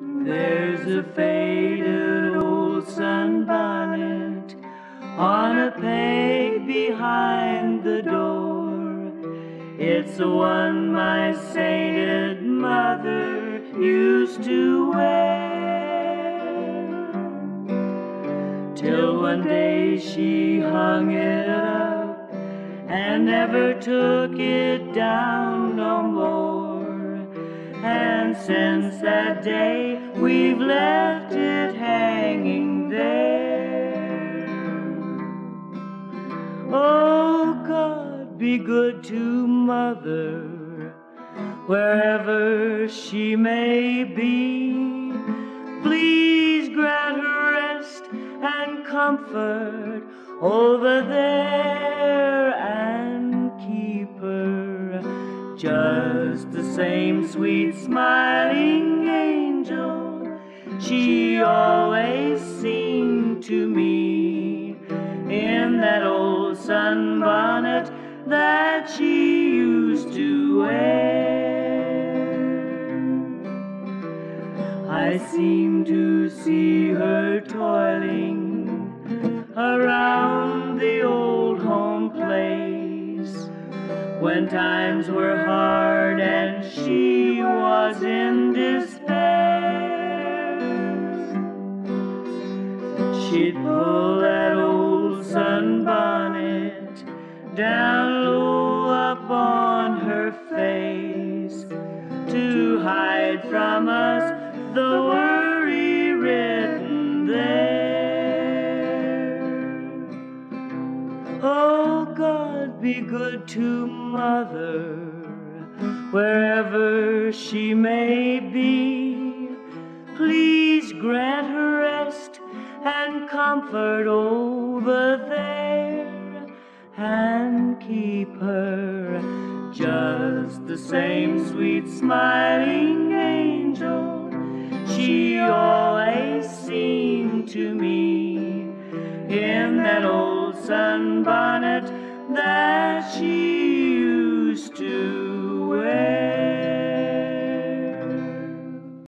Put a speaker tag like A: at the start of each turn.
A: There's a faded old sunbonnet on a peg behind the door. It's the one my sainted mother used to wear. Till one day she hung it up and never took it down since that day, we've left it hanging there. Oh, God, be good to Mother, wherever she may be. Please grant her rest and comfort over there and just the same sweet smiling angel she always seemed to me in that old sunbonnet that she used to wear. I seem to see her toiling when times were hard and she was in despair. She'd pull that old sunbonnet down low upon her face to hide from us the worry Oh God, be good to Mother, wherever she may be. Please grant her rest and comfort over there, and keep her just the same sweet smiling angel she always seemed to me in that old sunbonnet that she used to.